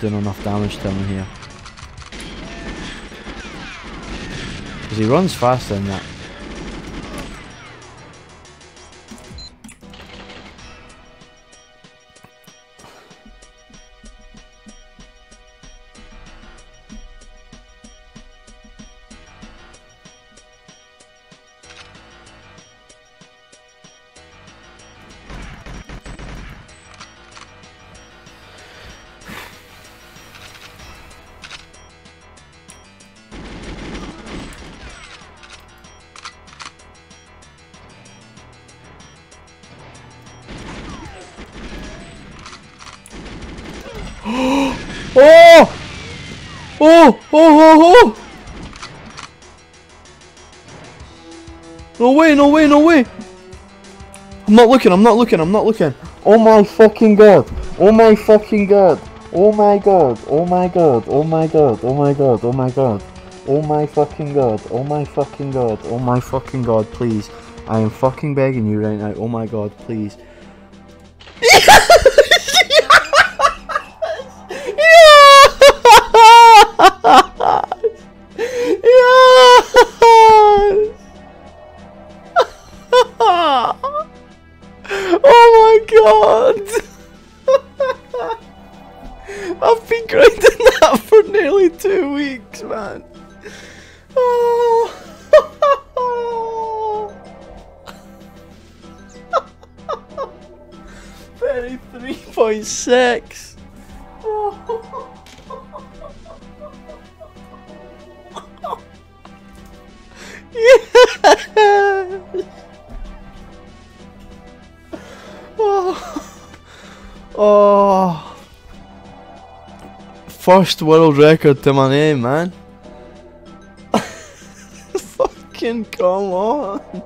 doing enough damage to him here. Because he runs faster than that. Oh! Oh! Oh! Oh! Oh! No way! No way! No way! I'm not looking! I'm not looking! I'm not looking! Oh my fucking god! Oh my fucking god! Oh my god! Oh my god! Oh my god! Oh my god! Oh my god! Oh my fucking god! Oh my fucking god! Oh my fucking god! Please! I am fucking begging you right now! Oh my god! Please! Oh my god! I've been grinding that for nearly two weeks, man. Oh. 33.6. Yes! Oh. First world record to my name, man. Fucking come on.